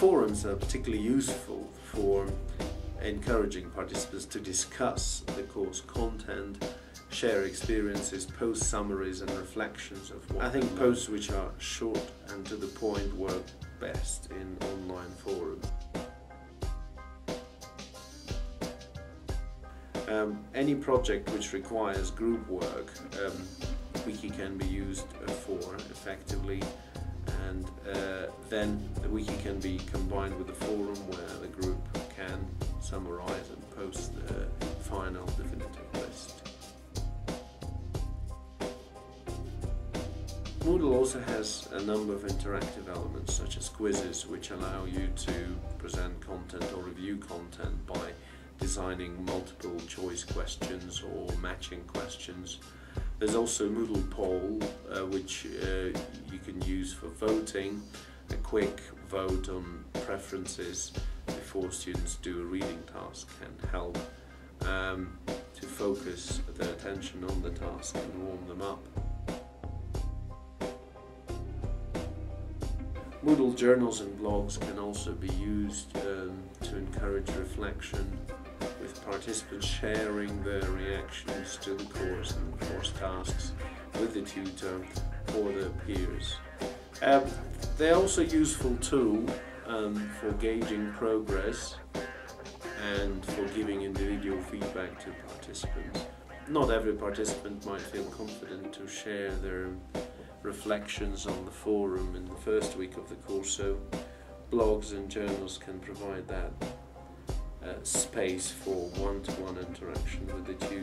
Forums are particularly useful for encouraging participants to discuss the course content, share experiences, post summaries and reflections of what I think posts which are short and to the point work best in online forums. Um, any project which requires group work, um, Wiki can be used for effectively and uh, then the wiki can be combined with the forum where the group can summarize and post the final definitive list. Moodle also has a number of interactive elements such as quizzes which allow you to present content or review content by designing multiple choice questions or matching questions. There's also Moodle Poll uh, which uh, you can use for voting, quick vote on preferences before students do a reading task can help um, to focus their attention on the task and warm them up. Moodle journals and blogs can also be used um, to encourage reflection with participants sharing their reactions to the course and course tasks with the tutor or their peers. Um, they're also a useful tool um, for gauging progress and for giving individual feedback to participants. Not every participant might feel confident to share their reflections on the forum in the first week of the course, so blogs and journals can provide that uh, space for one-to-one -one interaction with the tutor.